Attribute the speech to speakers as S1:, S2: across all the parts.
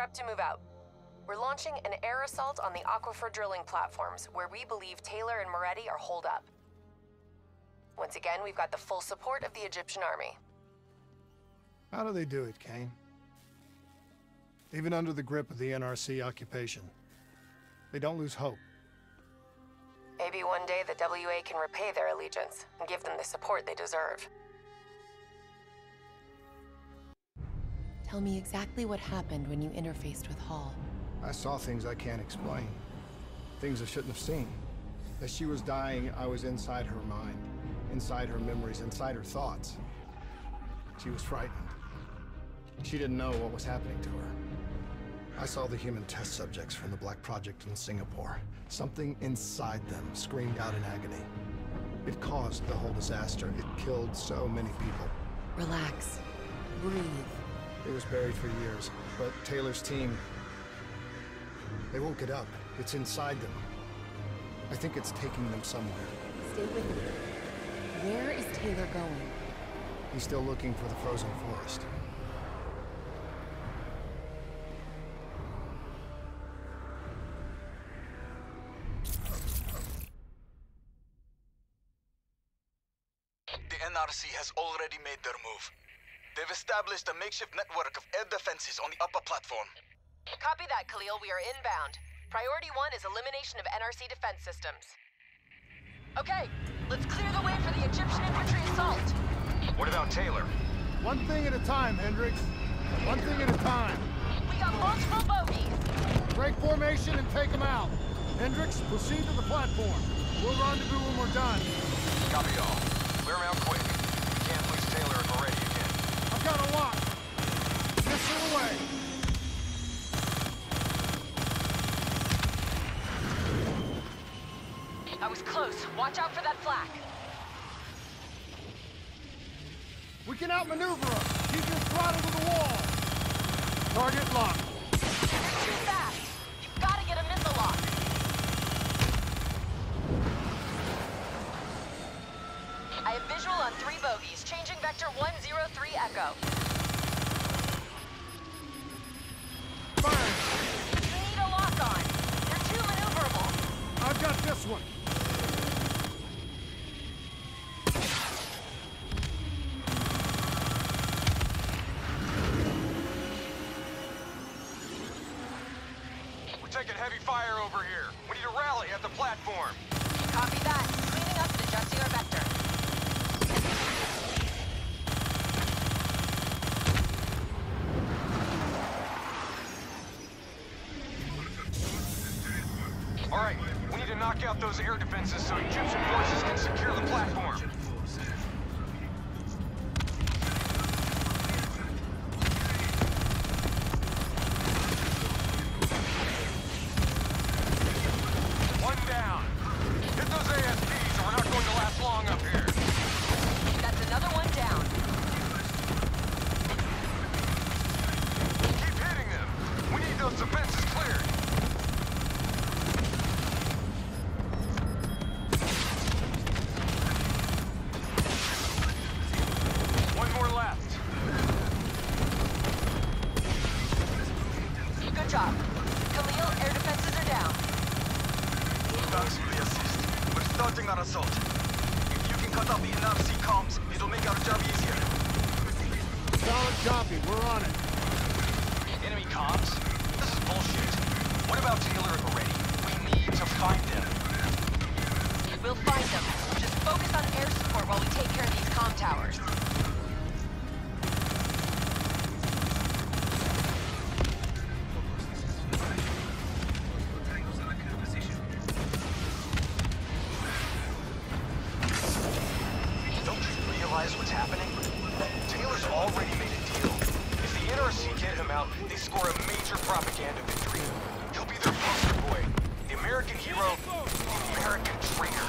S1: prep to move out. We're launching an air assault on the aquifer drilling platforms, where we believe Taylor and Maretti are holed up. Once again, we've got the full support of the Egyptian army.
S2: How do they do it, Kane? Even under the grip of the NRC occupation, they don't lose hope.
S1: Maybe one day the WA can repay their allegiance and give them the support they deserve.
S3: Tell me exactly what happened when you interfaced with Hall.
S2: I saw things I can't explain. Things I shouldn't have seen. As she was dying, I was inside her mind, inside her memories, inside her thoughts. She was frightened. She didn't know what was happening to her. I saw the human test subjects from the Black Project in Singapore. Something inside them screamed out in agony. It caused the whole disaster. It killed so many people.
S3: Relax. Breathe.
S2: It was buried for years, but Taylor's team... They won't get up. It's inside them. I think it's taking them somewhere.
S3: Stay with me. Where is Taylor going?
S2: He's still looking for the frozen forest.
S4: Established a makeshift network of air defenses on the upper platform.
S1: Copy that, Khalil. We are inbound. Priority one is elimination of NRC defense systems. Okay, let's clear the way for the Egyptian infantry assault.
S4: What about Taylor?
S2: One thing at a time, Hendricks. One thing at a time.
S1: We got multiple bogeys.
S2: Break formation and take them out. Hendricks, proceed to the platform. We'll rendezvous when we're done.
S4: Copy all. Clear them out quick. We can't lose Taylor and Maretti again.
S2: I've got a lock. Missile away.
S1: I was close. Watch out for that flak.
S2: We can outmaneuver him. Keep your throttle to the wall. Target locked.
S1: You're too fast.
S4: Heavy fire over here. We need to rally at the platform.
S1: Copy that. Cleaning up and adjusting our vector.
S4: All right, we need to knock out those air defenses so Egyptian forces can secure the platform. We need those realize what's happening? Taylor's already made a deal. If the NRC get him out, they score a major propaganda victory. He'll be their poster boy. The American hero, the American traitor.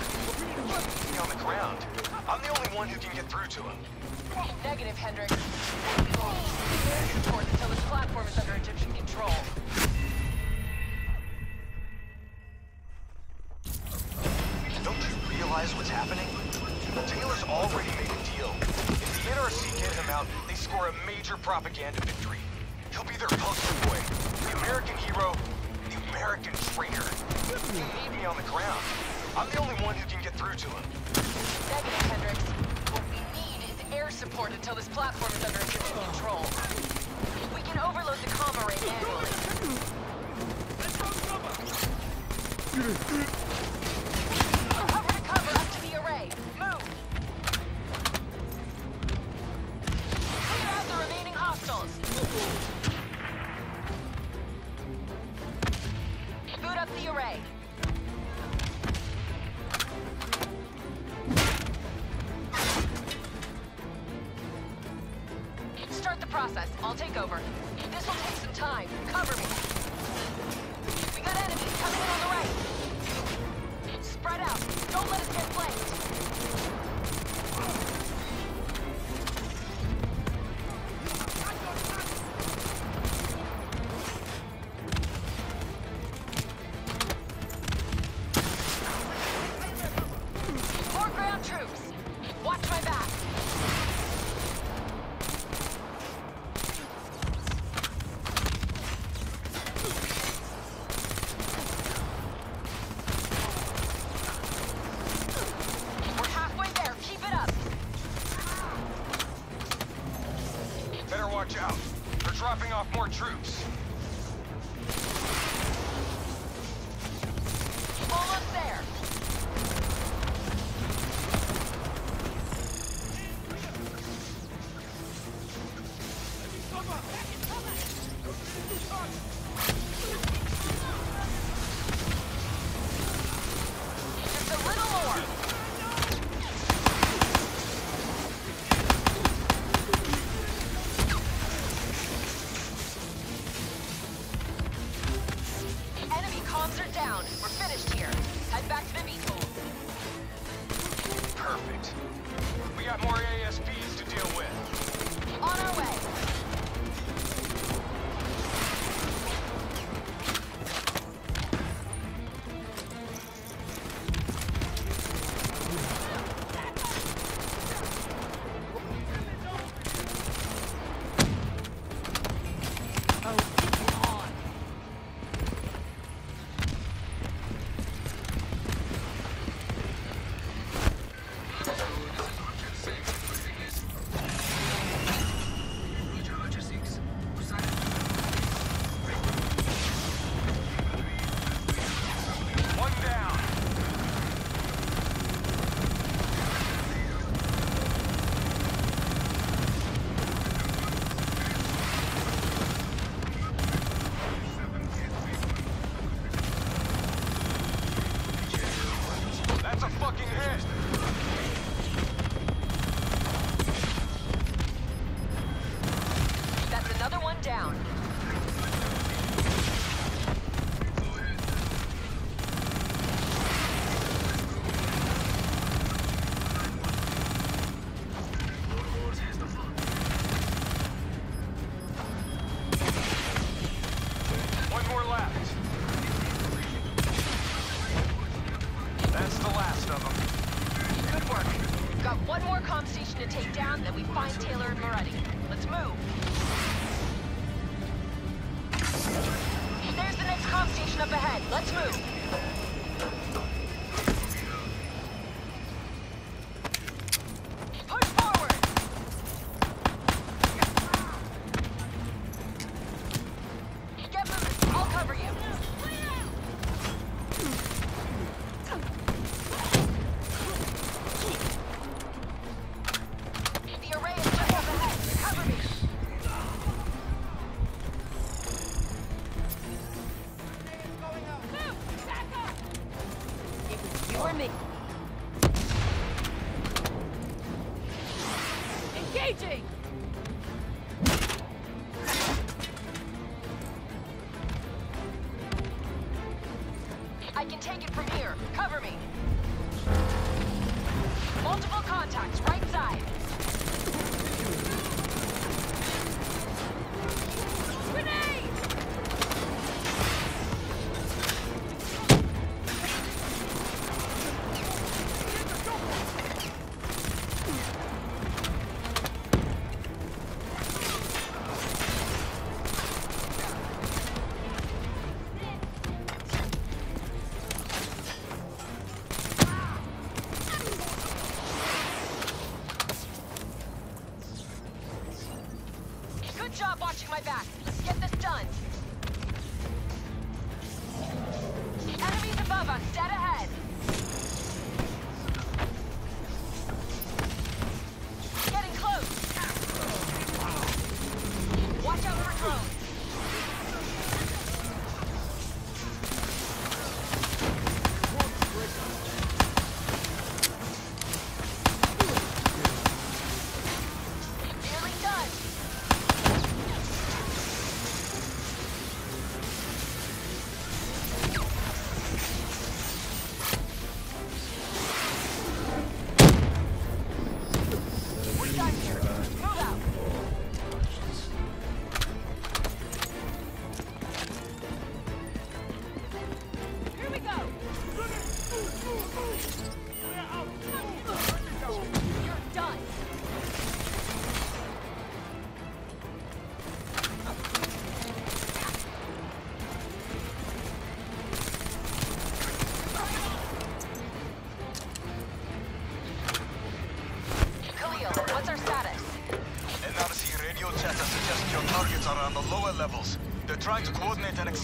S4: He's on the ground. I'm the only one who can get through to him.
S1: Negative, Hendricks. We will until this platform is under Egyptian control.
S4: Shit.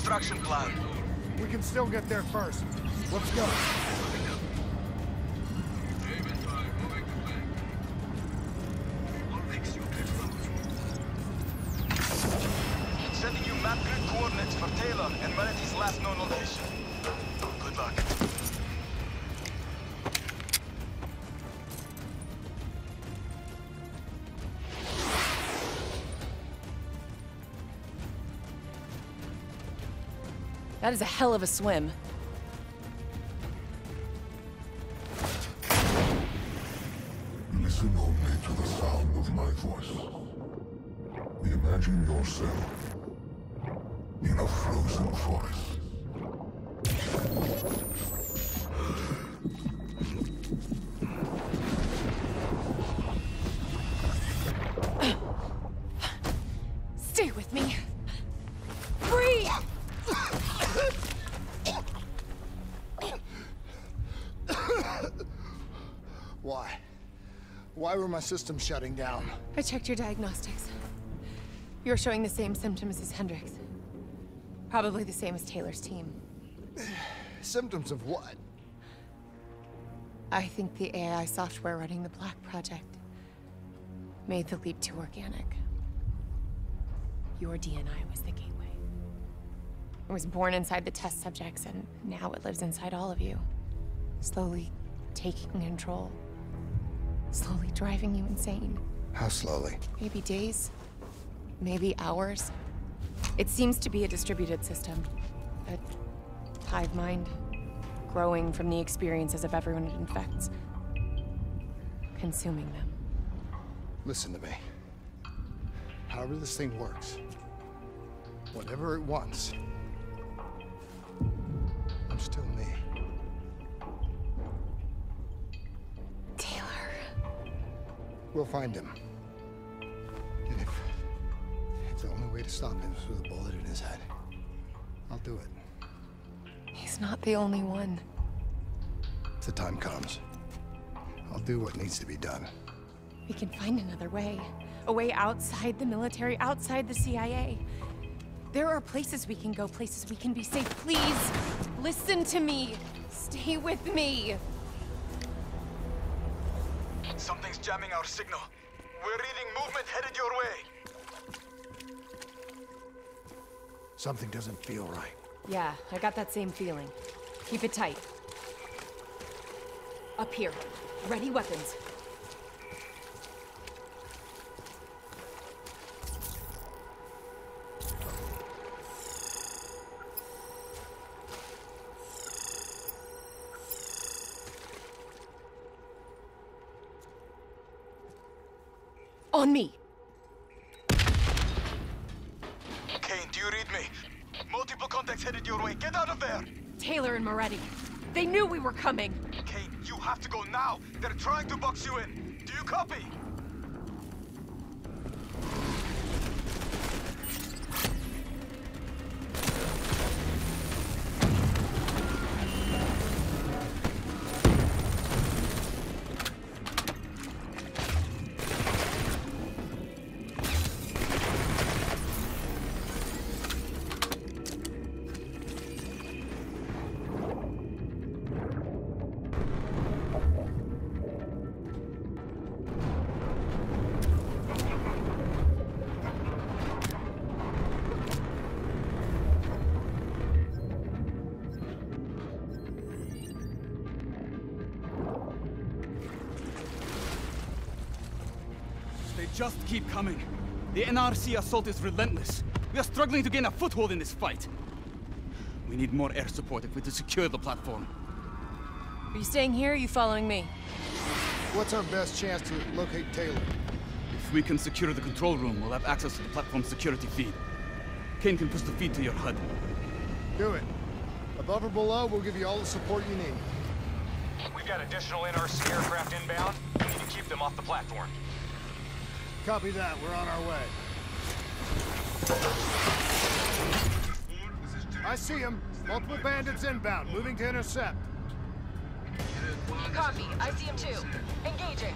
S4: Extraction plan.
S2: We can still get there first. Let's go.
S4: Sending you map grid coordinates for Taylor and Maretti's last known location.
S1: That is a hell of a swim.
S2: Were my systems shutting down?
S1: I checked your diagnostics. You're showing the same symptoms as Hendricks. Probably the same as Taylor's team.
S2: Symptoms of what?
S1: I think the AI software running the Black Project made the leap to organic. Your DNI was the gateway. It was born inside the test subjects, and now it lives inside all of you. Slowly taking control. Slowly driving you insane.
S2: How slowly?
S1: Maybe days. Maybe hours. It seems to be a distributed system. A hive mind. Growing from the experiences of everyone it infects. Consuming them.
S2: Listen to me. However this thing works, whatever it wants, We'll find him. And if, if the only way to stop him is with a bullet in his head, I'll do it.
S1: He's not the only one.
S2: If the time comes, I'll do what needs to be done.
S1: We can find another way. A way outside the military, outside the CIA. There are places we can go, places we can be safe. Please, listen to me. Stay with me.
S4: Something's jamming our signal. We're reading movement headed your way.
S2: Something doesn't feel right.
S1: Yeah, I got that same feeling. Keep it tight. Up here. Ready weapons.
S5: Just keep coming. The NRC assault is relentless. We are struggling to gain a foothold in this fight. We need more air support if we're to secure the platform.
S6: Are you staying here or are you following me?
S2: What's our best chance to locate Taylor?
S5: If we can secure the control room, we'll have access to the platform's security feed. Kane can push the feed to your HUD.
S2: Do it. Above or below, we'll give you all the support you need.
S4: We've got additional NRC aircraft inbound. We need to keep them off the platform.
S2: Copy that. We're on our way. I see him. Multiple bandits inbound, moving to intercept.
S1: Copy. I see him too. Engaging.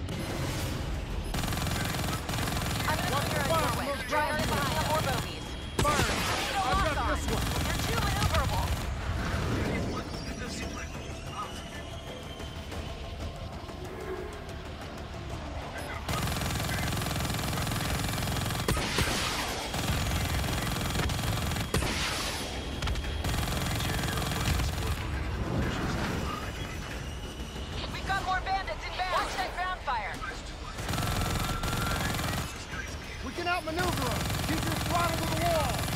S1: I'm gonna clear doorway.
S2: look
S1: Try on behind more bogies. No
S2: I've got this one. Outmaneuver them. Keep your throttle to the wall.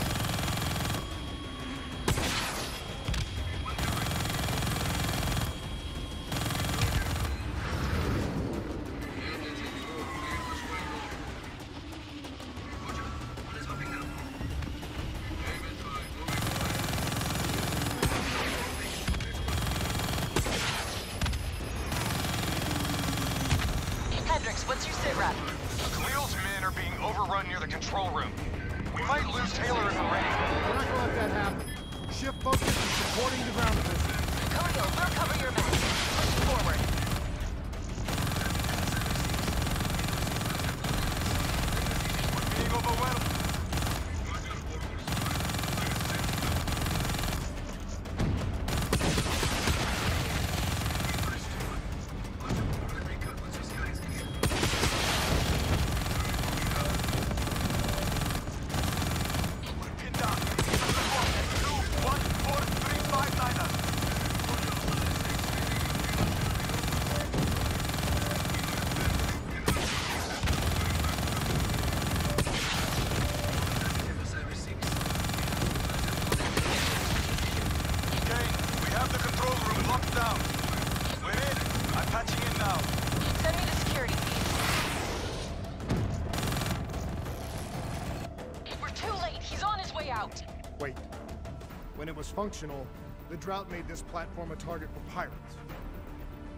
S2: When it was functional, the drought made this platform a target for pirates.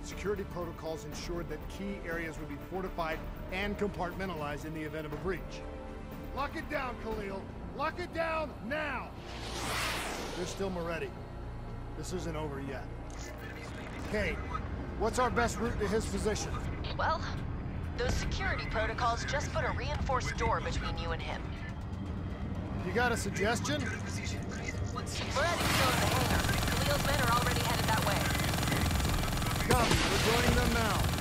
S2: Security protocols ensured that key areas would be fortified and compartmentalized in the event of a breach. Lock it down, Khalil! Lock it down now! There's still Maretti. This isn't over yet. Kane, what's our best route to his position?
S1: Well, those security protocols just put a reinforced door between you and him.
S2: You got a suggestion?
S1: Still in the hangar. Khalil's men are already headed that way.
S2: Copy, we're joining them now.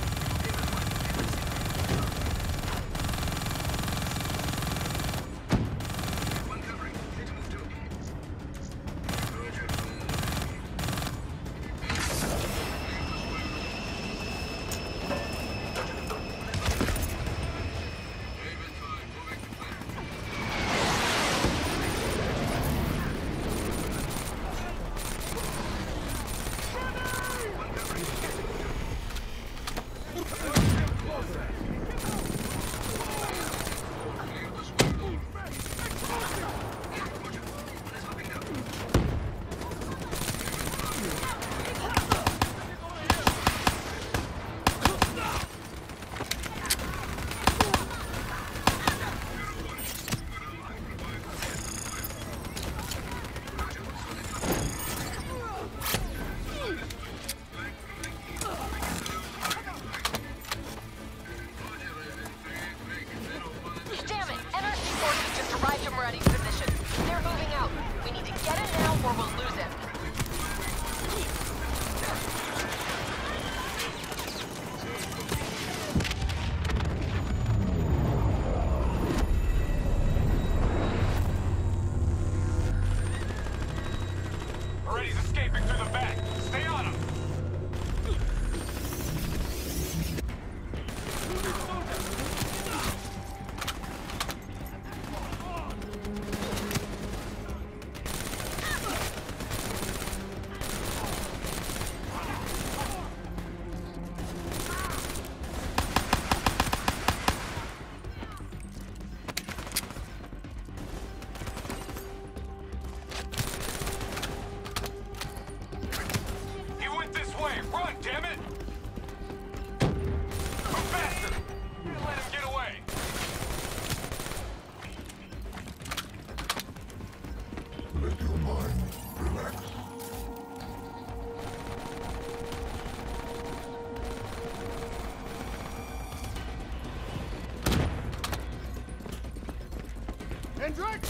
S2: Hendricks!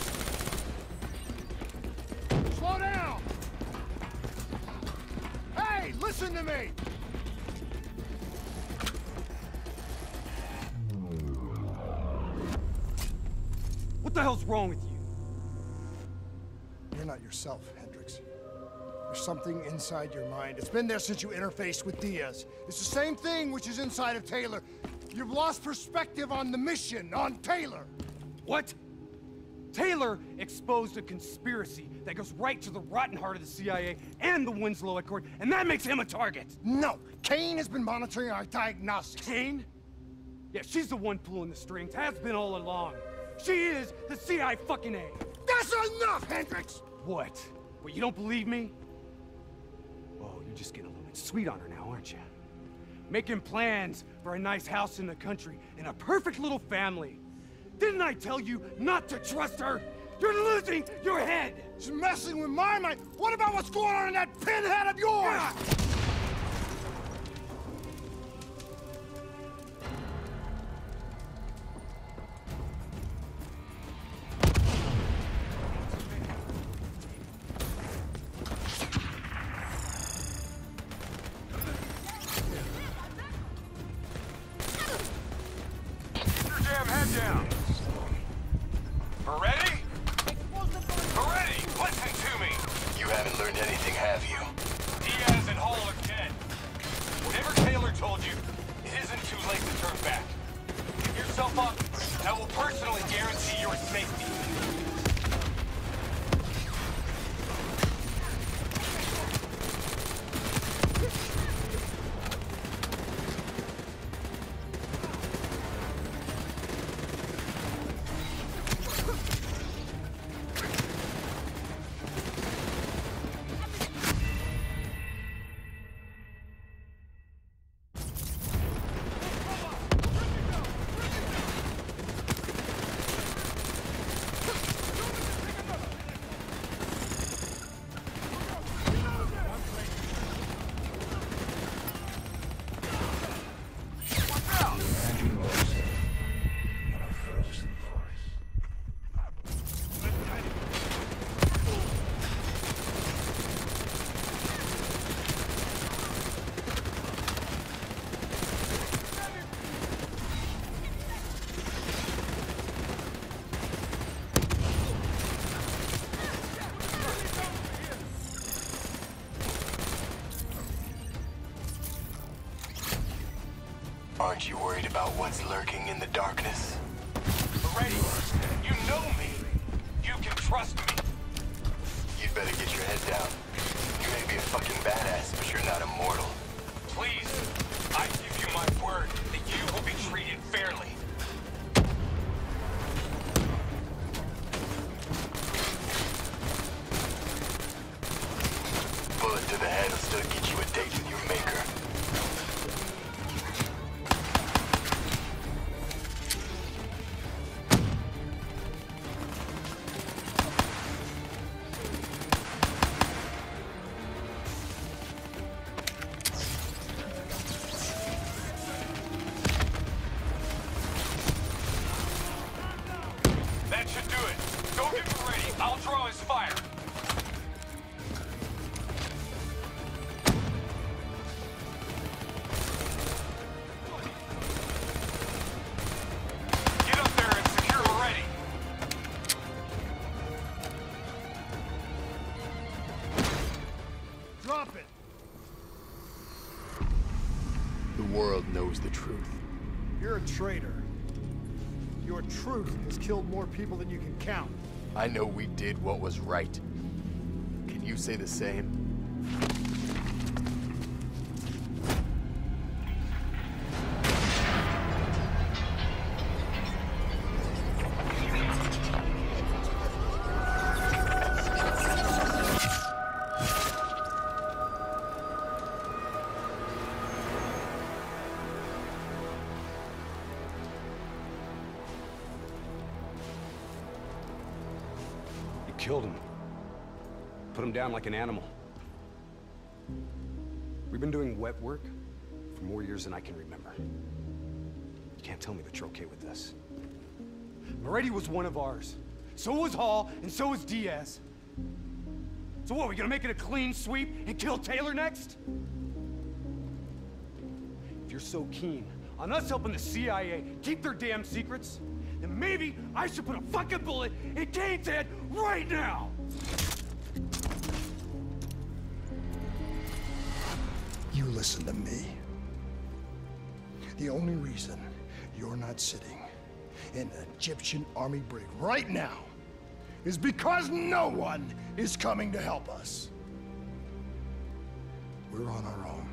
S2: Slow down! Hey, listen to me!
S7: What the hell's wrong with you?
S2: You're not yourself, Hendricks. There's something inside your mind. It's been there since you interfaced with Diaz. It's the same thing which is inside of Taylor. You've lost perspective on the mission, on Taylor.
S7: What? Taylor exposed a conspiracy that goes right to the rotten heart of the CIA and the Winslow Accord, and that makes him a target.
S2: No, Kane has been monitoring our diagnostics.
S7: Kane? Yeah, she's the one pulling the strings, has been all along. She is the CIA fucking A.
S2: That's enough, Hendricks!
S7: What? What, you don't believe me? Oh, you're just getting a little bit sweet on her now, aren't you? Making plans for a nice house in the country and a perfect little family. Didn't I tell you not to trust her? You're losing your head!
S2: She's messing with my mind. What about what's going on in that pinhead of yours?
S4: Keep Give
S8: Aren't you worried about what's lurking in the darkness? Truth.
S2: You're a traitor. Your truth has killed more people than you can count.
S8: I know we did what was right. Can you say the same?
S7: Killed him. Put him down like an animal. We've been doing wet work for more years than I can remember. You can't tell me that you're okay with this. Maretti was one of ours. So was Hall, and so was Diaz. So what, we gonna make it a clean sweep and kill Taylor next? If you're so keen on us helping the CIA keep their damn secrets, then maybe I should put a fucking bullet in Kane's head right now!
S2: You listen to me. The only reason you're not sitting in an Egyptian army brig right now is because no one is coming to help us. We're on our own.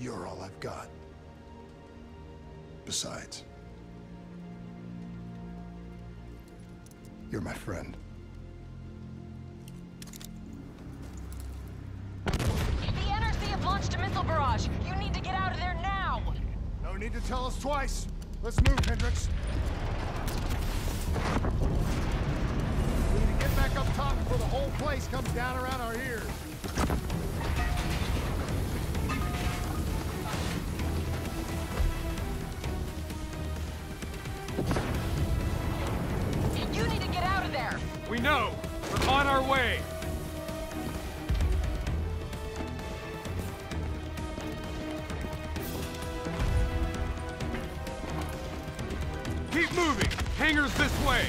S2: You're all I've got. Besides, you're my friend.
S1: The NRC have launched a missile barrage. You need to get out of there now.
S2: No need to tell us twice. Let's move, Hendricks. We need to get back up top before the whole place comes down around our ears.
S7: Know! We're on our way! Keep moving! Hangars this way!